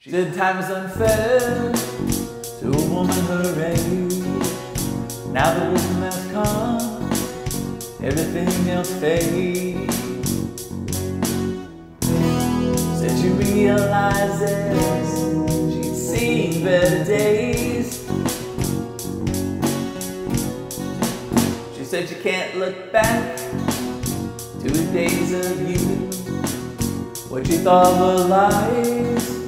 She said time is unfair to a woman her age. Now the wisdom has come, everything else fades. Said she realizes she'd seen better days. She said she can't look back to the days of youth. What she thought were lies,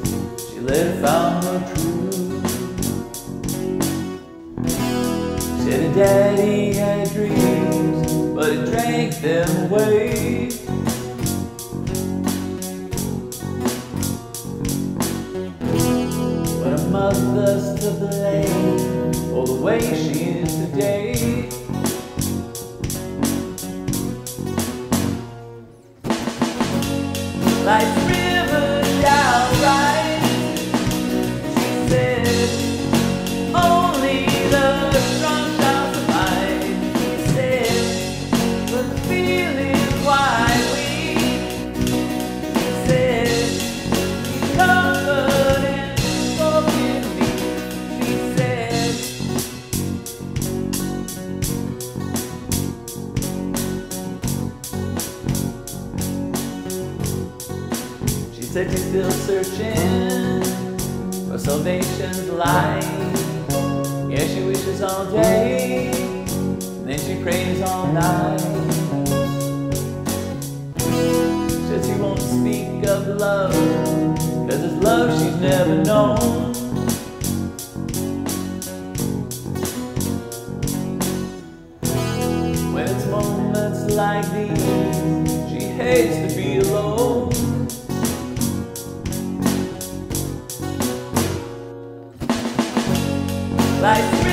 she later found were true. Said her daddy had dreams, but he drank them away. But her mother's to blame for the way she is today. Life's said she's still searching for salvation's light. Yeah, she wishes all day, then she prays all night. Says she won't speak of love, cause it's love she's never known. When it's moments like these, she hates to be alone. life.